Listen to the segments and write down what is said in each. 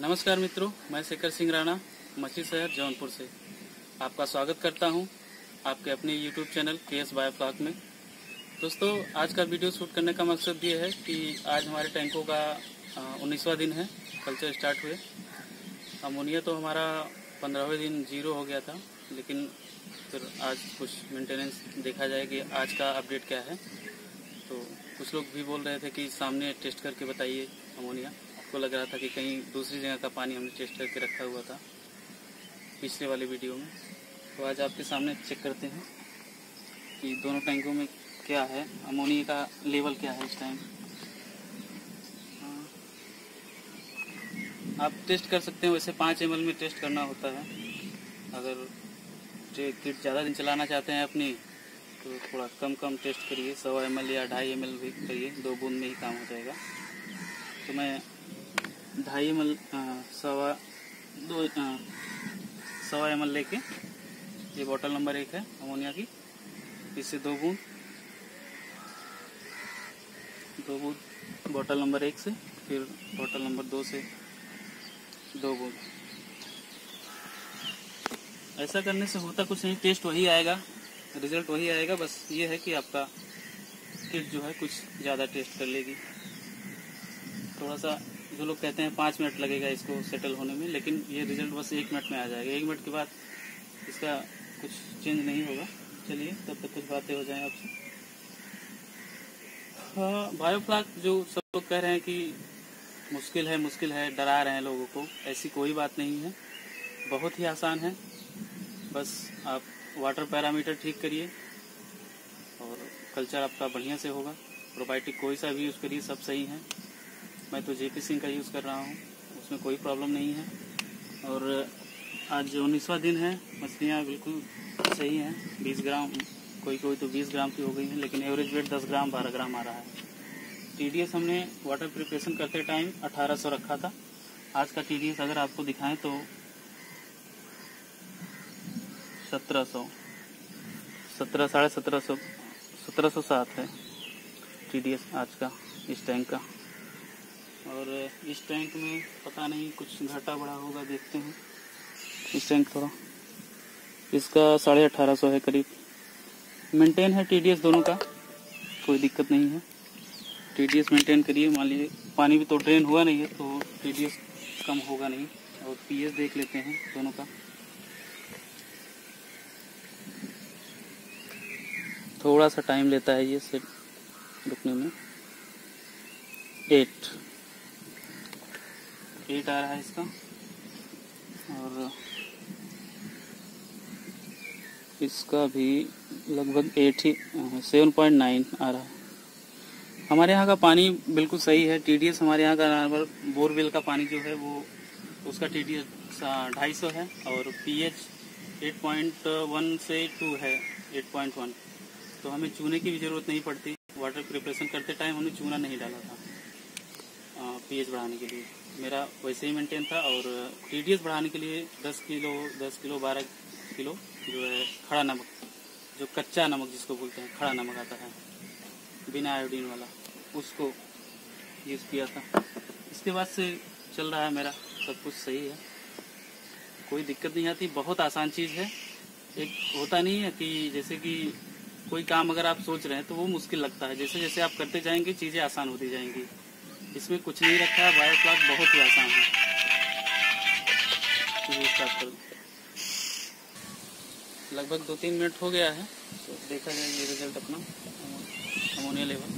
नमस्कार मित्रों, मैं शेखर सिंह राणा, मछली शहर, जौनपुर से। आपका स्वागत करता हूँ आपके अपने यूट्यूब चैनल के एस बायोफ्लॉक में। दोस्तों, आज का वीडियो शूट करने का मकसद ये है कि आज हमारे टैंकों का उन्नीसवा दिन है कल्चर स्टार्ट हुए। अमोनिया तो हमारा पंद्रहवें दिन ज़ीरो हो गया था, लेकिन फिर आज कुछ मेंटेनेंस देखा जाए कि आज का अपडेट क्या है। तो कुछ लोग भी बोल रहे थे कि सामने टेस्ट करके बताइए अमोनिया। को लग रहा था कि कहीं दूसरी जगह का पानी हमने टेस्ट करके रखा हुआ था, पिछले वाले वीडियो में। तो आज आपके सामने चेक करते हैं कि दोनों टैंकों में क्या है अमोनिया का लेवल क्या है इस टाइम हाँ। आप टेस्ट कर सकते हैं, वैसे पाँच एम में टेस्ट करना होता है। अगर जो किट ज़्यादा दिन चलाना चाहते हैं अपनी तो थोड़ा कम कम टेस्ट करिए सौ एम या ढाई एम भी करिए, दो बूंद में ही काम हो जाएगा। तो मैं ढाई एम एल सवा दो सवा एम एल लेके, ये बॉटल नंबर एक है अमोनिया की। इससे दो बूंद दो बूंद बॉटल नंबर एक से, फिर बॉटल नंबर दो से दो बूंद। ऐसा करने से होता कुछ नहीं टेस्ट वही आएगा रिज़ल्ट वही आएगा, बस ये है कि आपका किट जो है कुछ ज़्यादा टेस्ट कर लेगी। थोड़ा सा जो लोग कहते हैं पाँच मिनट लगेगा इसको सेटल होने में, लेकिन ये रिज़ल्ट बस एक मिनट में आ जाएगा। एक मिनट के बाद इसका कुछ चेंज नहीं होगा। चलिए, तब तक कुछ बातें हो जाए आपसे। हाँ बायोफ्लाक जो सब लोग कह रहे हैं कि मुश्किल है मुश्किल है, डरा रहे हैं लोगों को, ऐसी कोई बात नहीं है। बहुत ही आसान है। बस आप वाटर पैरामीटर ठीक करिए और कल्चर आपका बढ़िया से होगा। प्रोबायोटिक कोई सा भी यूज़ करिए, सब सही है। मैं तो जेपी सिंह का यूज़ कर रहा हूँ, उसमें कोई प्रॉब्लम नहीं है। और आज उन्नीसवा दिन है, मछलियाँ बिल्कुल सही हैं, बीस ग्राम, कोई कोई तो बीस ग्राम की हो गई हैं, लेकिन एवरेज वेट दस ग्राम, बारह ग्राम आ रहा है। टीडीएस हमने वाटर प्रिपरेशन करते टाइम अठारह सौ रखा था। आज का टीडीएस अगर आपको दिखाएँ तो सत्रह सौ, सत्रह, साढ़े सत्रह सौ सत्रह सौ सात है टीडीएस आज का, इस टैंक का। और इस टैंक में पता नहीं कुछ घाटा बड़ा होगा, देखते हैं। इस टैंक थोड़ा। इसका साढ़े अठारह सौ है करीब। मेंटेन है टीडीएस दोनों का। कोई दिक्कत नहीं है। टीडीएस मेंटेन करिए। मान लीजिए, पानी भी तो ड्रेन हुआ नहीं है तो टीडीएस कम होगा नहीं। और पीएस देख लेते हैं दोनों का। थोड़ा सा टाइम लेता है ये सेट रुकने में। एट एट आ रहा है इसका। और इसका भी लगभग एट ही, सेवन पॉइंट नाइन आ रहा है। हमारे यहाँ का पानी बिल्कुल सही है। टीडीएस हमारे यहाँ का नॉर्मल बोरवेल का पानी जो है वो, उसका टीडीएस ढाई सौ है और पीएच 8.1 से टू है 8.1 तो हमें चूने की भी ज़रूरत नहीं पड़ती। वाटर प्रिपरेशन करते टाइम हमने चूना नहीं डाला था पीएच बढ़ाने के लिए। मेरा वैसे ही मेंटेन था और टीडीएस बढ़ाने के लिए 10 किलो 10 किलो 12 किलो जो है खड़ा नमक, जो कच्चा नमक जिसको बोलते हैं, खड़ा नमक आता है, बिना आयोडीन वाला, उसको यूज़ किया था। इसके बाद से चल रहा है मेरा, सब कुछ सही है। कोई दिक्कत नहीं आती, बहुत आसान चीज़ है। एक होता नहीं है कि जैसे कि कोई काम अगर आप सोच रहे हैं तो वो मुश्किल लगता है। जैसे जैसे आप करते जाएँगे, चीज़ें आसान होती जाएँगी। इसमें कुछ नहीं रखा है बायो प्लाक बहुत ही आसान है। लगभग दो तीन मिनट हो गया है तो देखा जाए ये रिज़ल्ट अपना अमोनिया लेवल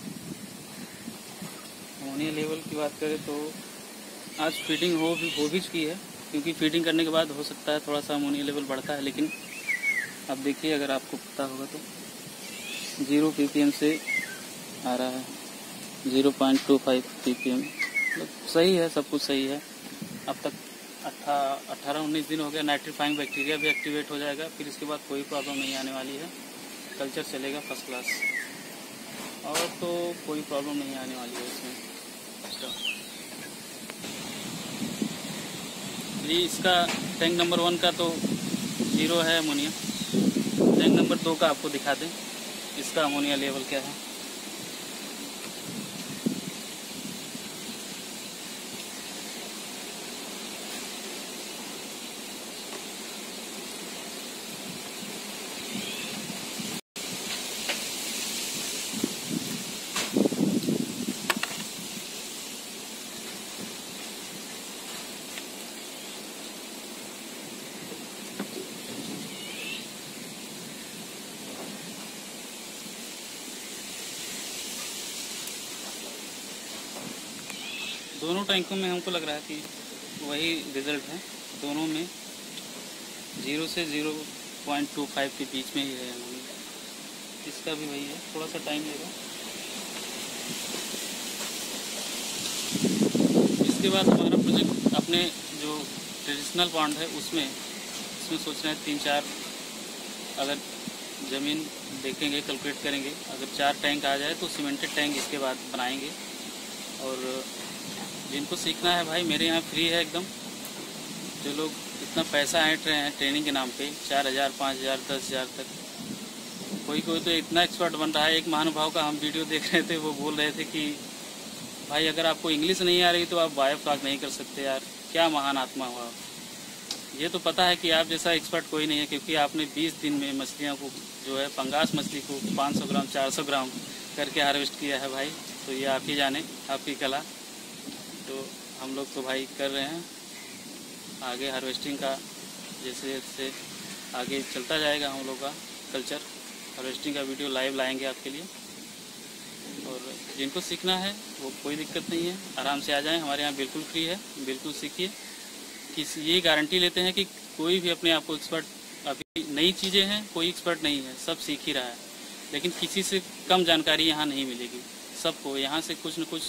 अमोनिया लेवल की बात करें तो आज फीडिंग हो भी हो भी चुकी है, क्योंकि फीडिंग करने के बाद हो सकता है थोड़ा सा अमोनिया लेवल बढ़ता है, लेकिन आप देखिए, अगर आपको पता होगा तो। ज़ीरो पीपीएम से आ रहा है। Zero point two five P P M सही है, सब कुछ सही है। अब तक अट्ठारह, उन्नीस दिन हो गया नाइट्रीफाइंग बैक्टीरिया भी एक्टिवेट हो जाएगा, फिर इसके बाद कोई प्रॉब्लम नहीं आने वाली है। कल्चर चलेगा फ़र्स्ट क्लास। और तो कोई प्रॉब्लम नहीं आने वाली है इसमें। जी, इसका टैंक नंबर वन का तो ज़ीरो है अमोनिया टैंक नंबर दो का आपको दिखा दें, इसका अमोनिया लेवल क्या है। दोनों टैंकों में हमको लग रहा है कि वही रिज़ल्ट है। दोनों में ज़ीरो से ज़ीरो पॉइंट टू फाइव के बीच में ही है इसका भी वही है। थोड़ा सा टाइम लेगा। इसके बाद हमारा प्रोजेक्ट अपने जो ट्रेडिशनल पॉन्ड है उसमें इसमें सोच रहे हैं तीन चार अगर ज़मीन देखेंगे कैलकुलेट करेंगे। अगर चार टैंक आ जाए तो सीमेंटेड टैंक इसके बाद बनाएँगे। और जिनको सीखना है भाई, मेरे यहाँ फ्री है एकदम। जो लोग इतना पैसा ऐंठ रहे हैं ट्रेनिंग के नाम पे, चार हज़ार, पाँच हज़ार, दस हज़ार तक। कोई कोई तो इतना एक्सपर्ट बन रहा है, एक महानुभाव का हम वीडियो देख रहे थे, वो बोल रहे थे कि, भाई, अगर आपको इंग्लिश नहीं आ रही तो आप बायो फ्लॉग नहीं कर सकते यार। क्या महान आत्मा हुआ ये तो पता है कि आप जैसा एक्सपर्ट कोई नहीं है, क्योंकि आपने 20 दिन में मछलियों को, जो है पंगास मछली को 500 ग्राम 400 ग्राम करके हार्वेस्ट किया है भाई। तो ये आप ही जाने, आपकी कला। तो हम लोग तो भाई कर रहे हैं। आगे हार्वेस्टिंग का जैसे जैसे आगे चलता जाएगा हम लोग का कल्चर हार्वेस्टिंग का वीडियो लाइव लाएँगे आपके लिए। और जिनको सीखना है, वो कोई दिक्कत नहीं है। आराम से आ जाएँ। हमारे यहाँ बिल्कुल फ्री है। बिल्कुल सीखिए। किस, ये गारंटी लेते हैं कि कोई भी अपने आप को एक्सपर्ट अभी नई चीज़ें हैं, कोई एक्सपर्ट नहीं है। सब सीख ही रहा है। लेकिन किसी से कम जानकारी यहाँ नहीं मिलेगी। सबको यहाँ से कुछ न कुछ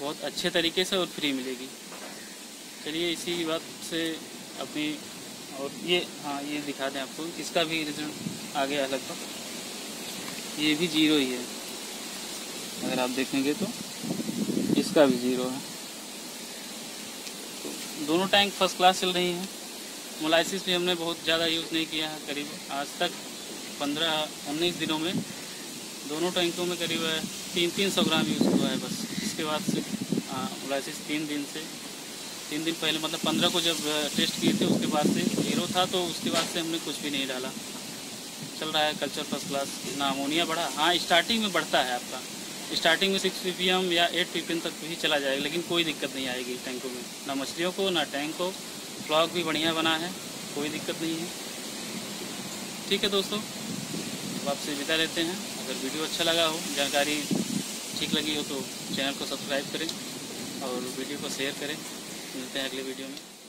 बहुत अच्छे तरीके से और फ्री मिलेगी। चलिए इसी बात से अपनी और ये हाँ ये दिखा दें आपको। इसका भी रिज़ल्ट आ गया लगभग। ये भी ज़ीरो ही है। अगर आप देखेंगे तो इसका भी ज़ीरो है। तो दोनों टैंक फ़र्स्ट क्लास चल रही हैं। मोलाइसिस भी हमने बहुत ज़्यादा यूज़ नहीं किया है। करीब आज तक पंद्रह, उन्नीस दिनों में दोनों टैंकों में करीब तीन तीन सौ ग्राम यूज़ हुआ है बस। इसके बाद से मोलाइसिस तीन दिन से। तीन दिन पहले मतलब पंद्रह को जब टेस्ट किए थे, उसके बाद से ज़ीरो था तो उसके बाद से हमने कुछ भी नहीं डाला। चल रहा है कल्चर फ़र्स्ट क्लास ना अमोनिया बढ़ा। हाँ स्टार्टिंग में बढ़ता है आपका। स्टार्टिंग में सिक्स पीपीएम या एट पीपीएम तक भी चला जाएगा, लेकिन कोई दिक्कत नहीं आएगी टैंकों में। ना मछलियों को, ना टैंक को। फ्लॉग भी बढ़िया बना है, कोई दिक्कत नहीं है। ठीक है दोस्तों, अब आपसे विदा लेते हैं। अगर वीडियो अच्छा लगा हो, जानकारी ठीक लगी हो तो चैनल को सब्सक्राइब करें और वीडियो को शेयर करें। मिलते हैं अगले वीडियो में।